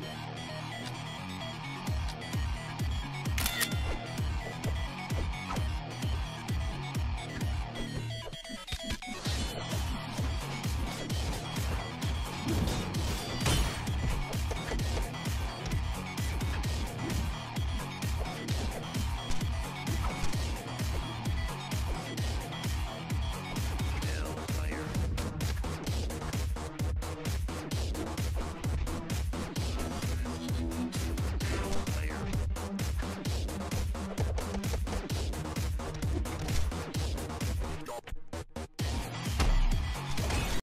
Yeah.